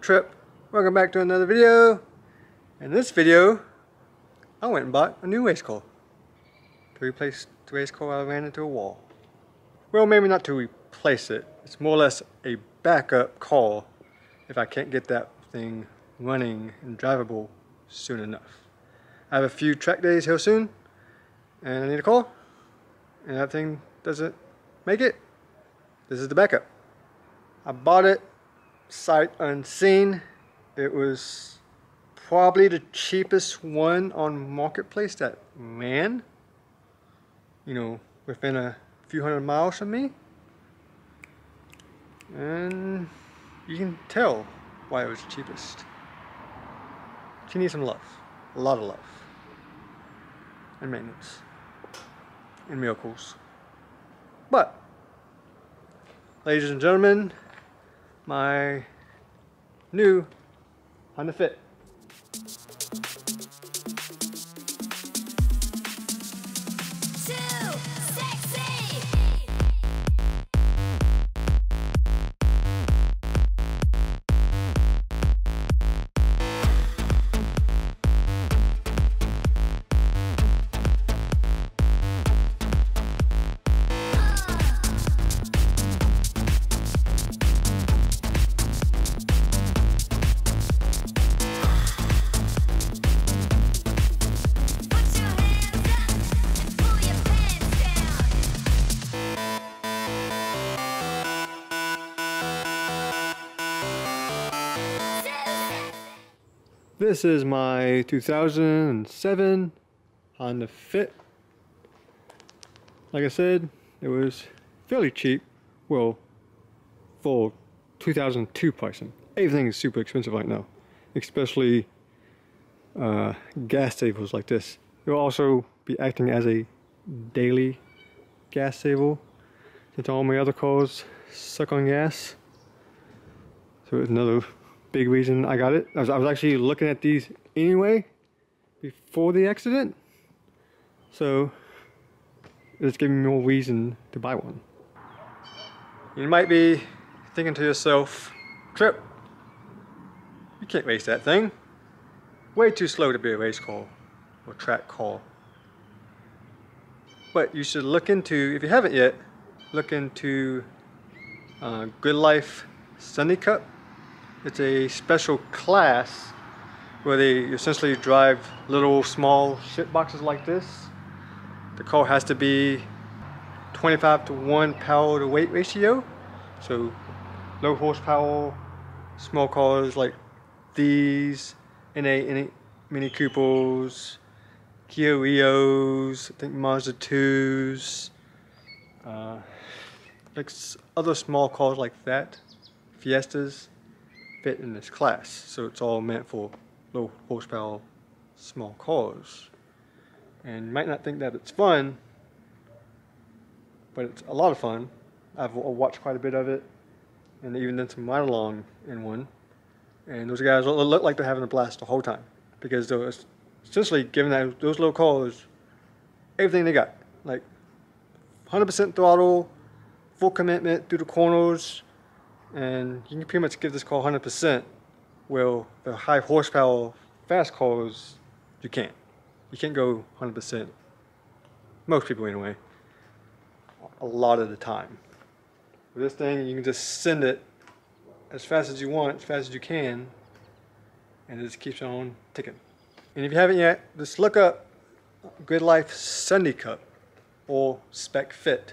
Trip. Welcome back to another video. In this video, I went and bought a new race car to replace the race car I ran into a wall. Well, maybe not to replace it. It's more or less a backup car if I can't get that thing running and drivable soon enough. I have a few track days here soon and I need a car and that thing doesn't make it. This is the backup. I bought it sight unseen. It was probably the cheapest one on Marketplace that ran. You know, within a few hundred miles from me. And you can tell why it was the cheapest. She needs some love. A lot of love. And maintenance. And miracles. But, ladies and gentlemen, my new Honda Fit. This is my 2007 Honda Fit. Like I said, it was fairly cheap. Well, for 2002 pricing. Everything is super expensive right now, especially uh, gas savers like this. It will also be acting as a daily gas saver since all my other cars suck on gas. So it's another big reason I got it. I was, I was actually looking at these anyway before the accident. So it's giving me more reason to buy one. You might be thinking to yourself, Trip, you can't race that thing. Way too slow to be a race car or track car. But you should look into, if you haven't yet, look into uh, Gridlife Sunday Cup it's a special class where they essentially drive little small shit boxes like this. The car has to be 25 to 1 power to weight ratio. So low horsepower, small cars like these, NA, Mini Coopers, Kia Rios, I think Mazda 2s, uh, like other small cars like that, Fiestas fit in this class. So it's all meant for low horsepower, small cars. And you might not think that it's fun, but it's a lot of fun. I've watched quite a bit of it, and even done some ride along in one. And those guys look like they're having a blast the whole time because they're essentially giving that, those little cars everything they got. Like 100% throttle, full commitment through the corners, and you can pretty much give this car 100%. Well, the high horsepower fast cars, you can't. You can't go 100%. Most people anyway. A lot of the time. With this thing, you can just send it as fast as you want, as fast as you can, and it just keeps on ticking. And if you haven't yet, just look up Gridlife Sunday Cup or Spec Fit,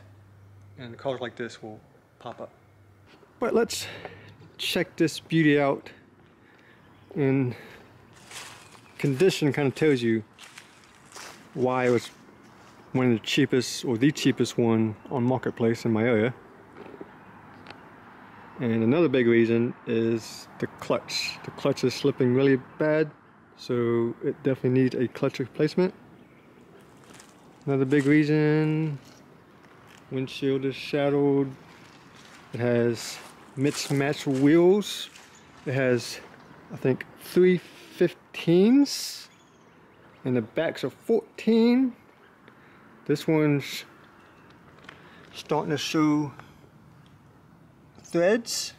and cars like this will pop up. But let's check this beauty out. And condition kind of tells you why it was one of the cheapest or the cheapest one on marketplace in my area. And another big reason is the clutch. The clutch is slipping really bad so it definitely needs a clutch replacement. Another big reason windshield is shadowed. It has mismatched wheels. It has, I think, three 15s. And the backs are 14. This one's starting to show threads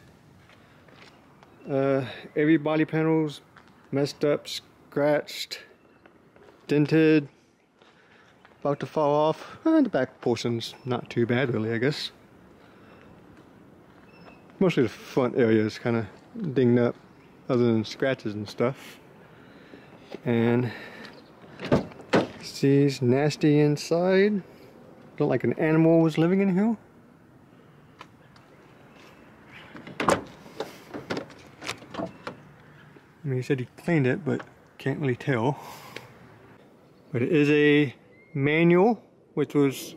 Uh, every body panel's messed up, scratched, dented, about to fall off. And the back portion's not too bad really, I guess. Mostly the front area is kind of dinged up, other than scratches and stuff. And She's nasty inside. Look like an animal was living in here. I mean, he said he cleaned it, but can't really tell. But it is a manual, which was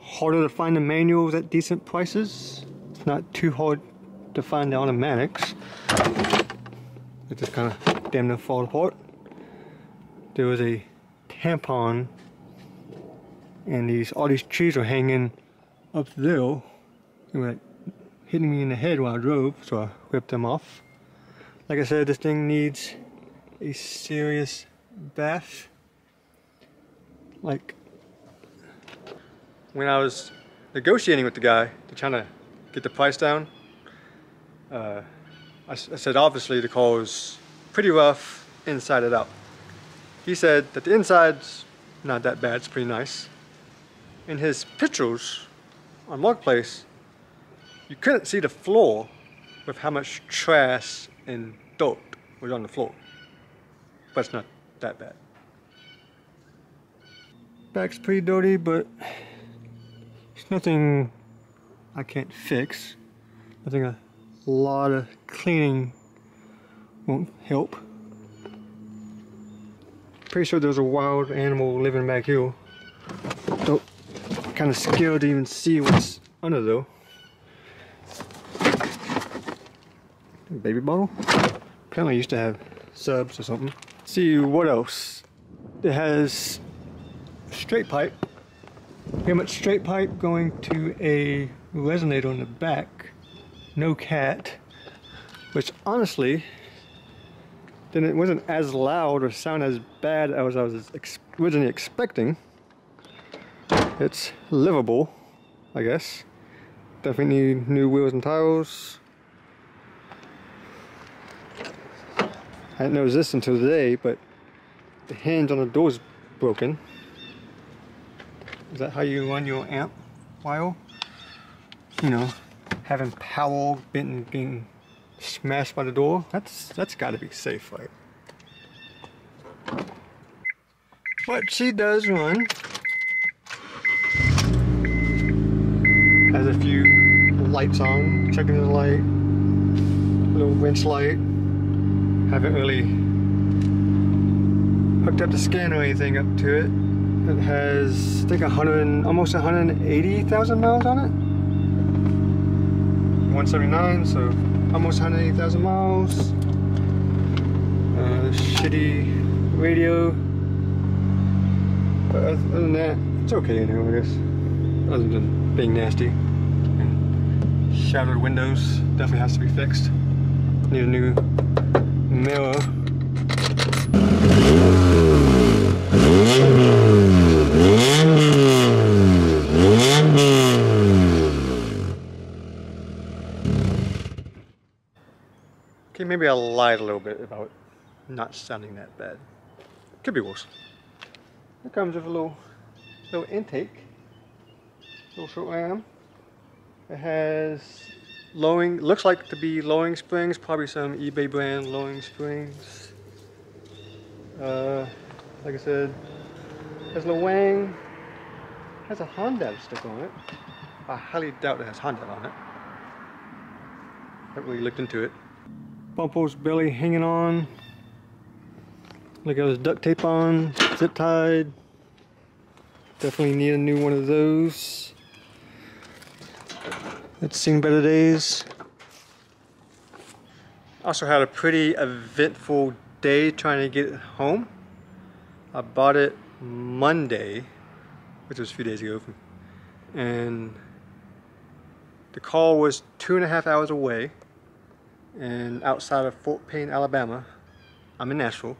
harder to find the manuals at decent prices. It's not too hard to find the automatics. It just kind of damn near fall apart. There was a tampon and these all these trees were hanging up there they were like hitting me in the head while I drove so I whipped them off like I said this thing needs a serious bath like when I was negotiating with the guy to try to get the price down uh, I, I said obviously the car was pretty rough inside and out he said that the inside's not that bad, it's pretty nice. In his pictures on Marketplace, you couldn't see the floor with how much trash and dirt was on the floor. But it's not that bad. Back's pretty dirty, but it's nothing I can't fix. I think a lot of cleaning won't help. Pretty sure there's a wild animal living back here. Don't kind of scared to even see what's under though. Baby bottle? Apparently used to have subs or something. See what else. It has straight pipe. Pretty much straight pipe going to a resonator on the back. No cat. Which honestly then it wasn't as loud or sound as bad as I was originally expecting. It's livable, I guess. Definitely new wheels and tires. I didn't notice this until today, but the hinge on the door is broken. Is that how you run your amp wire? You know, having power been being smashed by the door. That's that's got to be safe, right? But she does run. Has a few lights on, checking the light, little winch light. Haven't really hooked up the scanner or anything up to it. It has, I think, 100, almost 180,000 miles on it. 179, so almost 180,000 miles. Uh, shitty radio. But other than that, it's okay anyway, I guess. Other than being nasty. And shattered windows definitely has to be fixed. Need a new mirror. Okay, maybe I lied a little bit about not sounding that bad. Could be worse. It comes with a little little intake. Little short ram. It has lowing looks like to be lowing springs, probably some eBay brand lowing springs. Uh, like I said, has a wang. Has a Honda stick on it. I highly doubt it has Honda on it. Haven't really looked into it. Bumper's belly hanging on. Look at those duct tape on, zip tied. Definitely need a new one of those. It's seen better days. Also had a pretty eventful day trying to get home. I bought it Monday, which was a few days ago, and the call was two and a half hours away and outside of Fort Payne, Alabama. I'm in Nashville,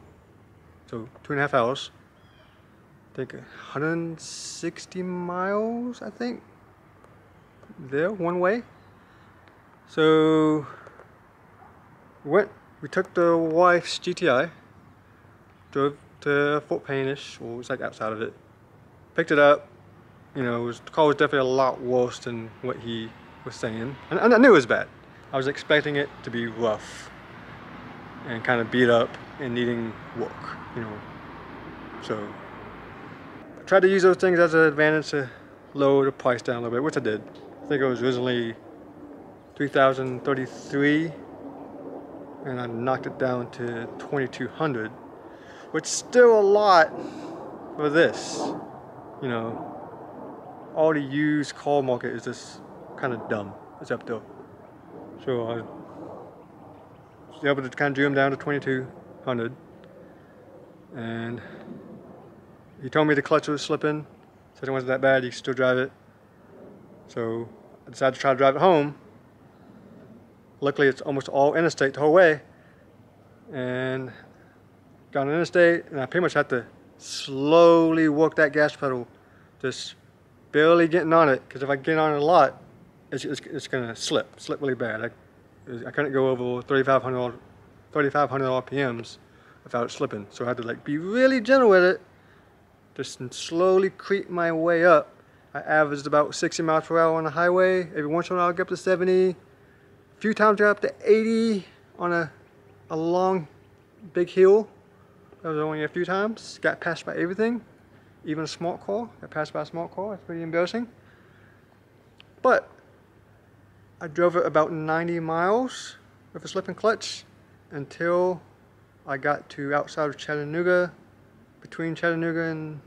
so two and a half hours. I think 160 miles, I think, there, one way. So, we went, we took the wife's GTI, drove to Fort Payne-ish, or it was like outside of it, picked it up, you know, was, the car was definitely a lot worse than what he was saying. And, and I knew it was bad. I was expecting it to be rough and kind of beat up and needing work, you know. So I tried to use those things as an advantage to lower the price down a little bit, which I did. I think it was originally 3033 and I knocked it down to 2200 which is still a lot for this you know all the used car market is just kind of dumb it's up there so I was able to kind of dream down to 2200 and he told me the clutch was slipping said it wasn't that bad you could still drive it. So I decided to try to drive it home. Luckily it's almost all interstate the whole way. And got on interstate and I pretty much had to slowly work that gas pedal just barely getting on it because if I get on it a lot it's, it's, it's gonna slip slip really bad I, I couldn't go over 3500 3500 RPMs without slipping so I had to like be really gentle with it just slowly creep my way up I averaged about 60 miles per hour on the highway every once in a while I'll get up to 70 a few times I got up to 80 on a, a long, big hill. That was only a few times. Got passed by everything, even a smart car. Got passed by a smart car. It's pretty embarrassing. But I drove it about 90 miles with a slipping clutch until I got to outside of Chattanooga. Between Chattanooga and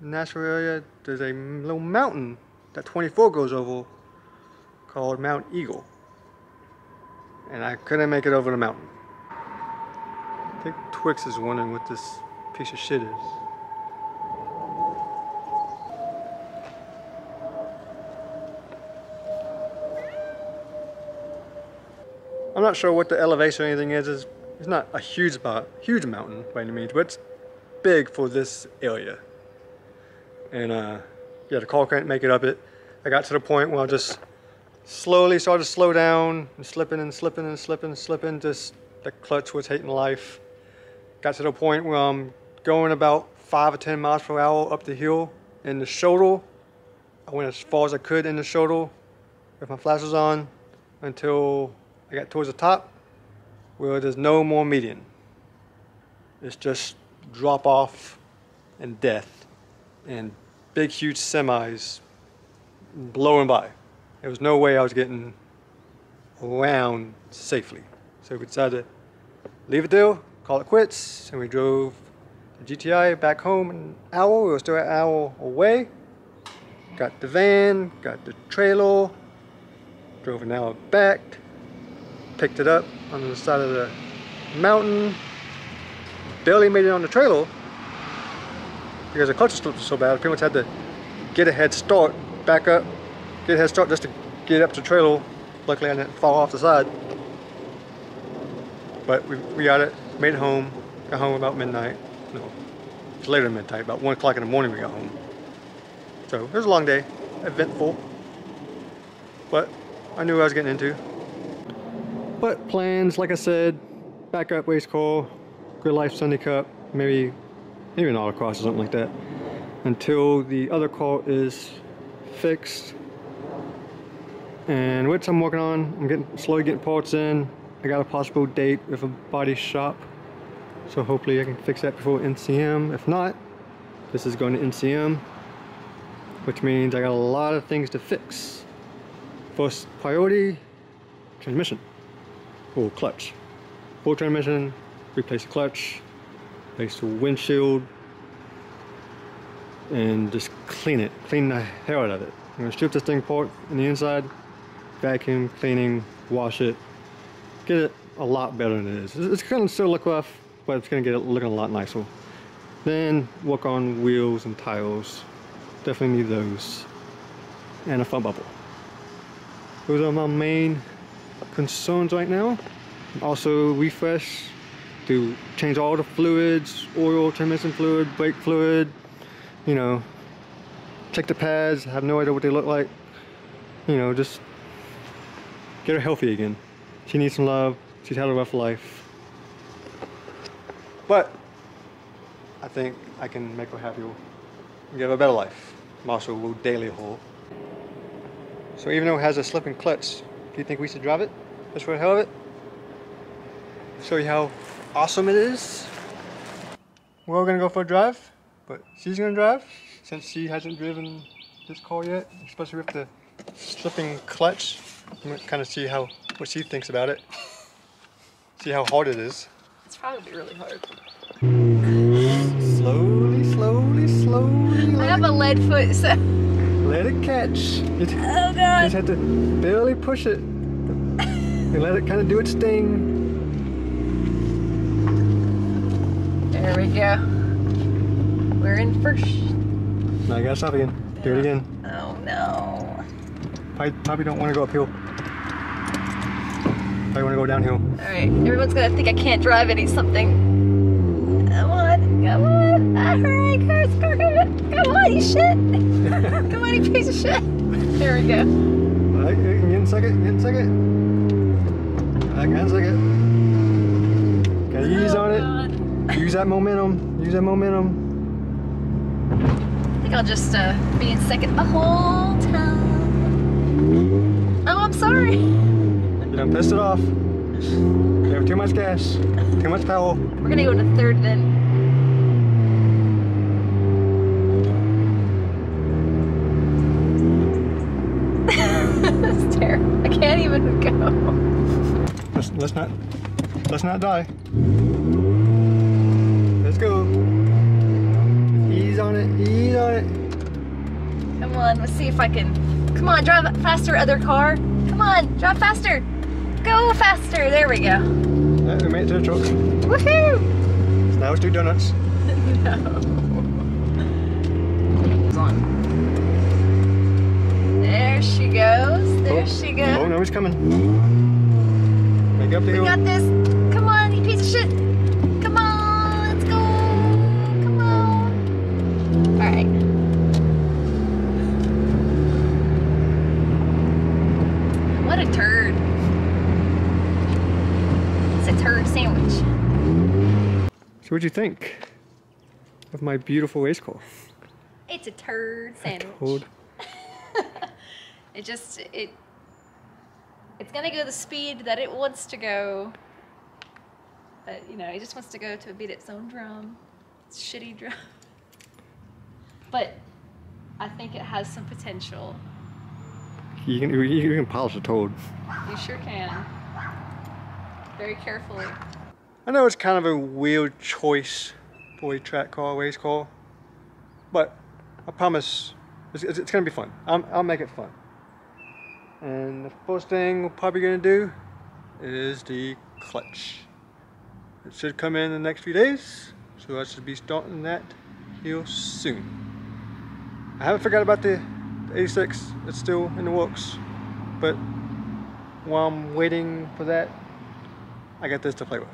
Nashville area, there's a little mountain that 24 goes over called Monteagle and I couldn't make it over the mountain. I think Twix is wondering what this piece of shit is. I'm not sure what the elevation or anything is. It's, it's not a huge spot, huge mountain by any means, but it's big for this area. And uh, yeah, the car can't make it up it. I got to the point where I just slowly started to slow down and slipping and slipping and slipping and slipping. Just the clutch was hating life. Got to the point where I'm going about five or 10 miles per hour up the hill in the shoulder. I went as far as I could in the shoulder with my flashers on until I got towards the top where there's no more median. It's just drop off and death and big huge semis blowing by. There was no way I was getting around safely. So we decided to leave it there, call it quits, and we drove the GTI back home an hour. We were still an hour away. Got the van, got the trailer, drove an hour back, picked it up on the side of the mountain, barely made it on the trailer because the clutch slipped so bad. I pretty much had to get a head start, back up, get a head start just to get up to the trailer. Luckily I didn't fall off the side. But we, we got it, made it home, got home about midnight. No, it's later than midnight, about 1 o'clock in the morning we got home. So it was a long day, eventful. But I knew what I was getting into. But plans, like I said, backup race car, Gridlife Sunday Cup, maybe maybe an autocross or something like that. Until the other car is fixed and which I'm working on. I'm getting slowly getting parts in. I got a possible date with a body shop. So hopefully I can fix that before NCM. If not, this is going to NCM, which means I got a lot of things to fix. First priority, transmission or clutch. Full transmission, replace the clutch, replace the windshield, and just clean it, clean the hell out of it. I'm gonna strip this thing apart on the inside, vacuum, cleaning, wash it, get it a lot better than it is. It's gonna still look rough, but it's gonna get it looking a lot nicer. Then work on wheels and tires. Definitely need those. And a front bubble. Those are my main concerns right now. Also refresh to change all the fluids, oil, transmission fluid, brake fluid, you know, check the pads, have no idea what they look like. You know, just get her healthy again. She needs some love. She's had a rough life. But I think I can make her happy and give her a better life. Marshall will daily haul. So even though it has a slipping clutch, do you think we should drive it? Just for the hell of it? Show you how awesome it is. We're all gonna go for a drive, but she's gonna drive since she hasn't driven this car yet, especially with the slipping clutch. I'm gonna kind of see how what she thinks about it. See how hard it is. It's probably really hard. Slowly, slowly, slowly. I have a lead foot, so. Let it catch. You t- Oh you god. just had to barely push it. And let it kind of do its thing. There we go. We're in first. Now you gotta stop again. Do it again. Oh no. I probably don't want to go uphill. I want to go downhill. Alright, everyone's gonna think I can't drive any something. Come on, come on. Alright, car, car, come you shit. come on, you piece of shit. There we go. All right, you can get in second. Get in second. All right, get in second. Gotta ease Oh, on it. Use that momentum. Use that momentum. I think I'll just uh, be in second the whole time. Oh, I'm sorry. You done pissed it off. You have too much gas. Too much power. We're gonna go to third then. It's terrible. I can't even go. Let's, let's not let's not die. Let's go. Ease on it. Ease on it. Come on, let's see if I can. Come on, drive faster, other car. Come on, drive faster. Go faster. There we go. Right, we made it to the truck. Woohoo! Now it's two donuts. There she goes. There Oh. she goes. Oh no, he's coming. Make up the We got this. Come on, you piece of shit. Come on, let's go. Come on. All right. What a turd. It's a turd sandwich. So what'd you think of my beautiful race car? It's a turd sandwich. It just it it's gonna go the speed that it wants to go. But you know, it just wants to go to beat its own drum. It's shitty drum. But I think it has some potential. You can you can polish a toad. You sure can. Very carefully. I know it's kind of a weird choice for a track car, race car, but I promise it's, it's, it's gonna be fun. I'm, I'll make it fun. And the first thing we're probably gonna do is the clutch. It should come in the next few days, so I should be starting that here soon. I haven't forgot about the, the 86, it's still in the works, but while I'm waiting for that, I got this to play with.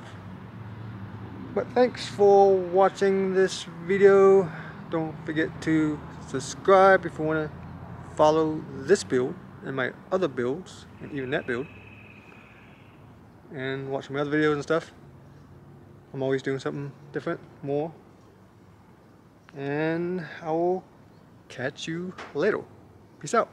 But thanks for watching this video. Don't forget to subscribe if you want to follow this build and my other builds and even that build. And watch my other videos and stuff. I'm always doing something different, more. And I will catch you later. Peace out.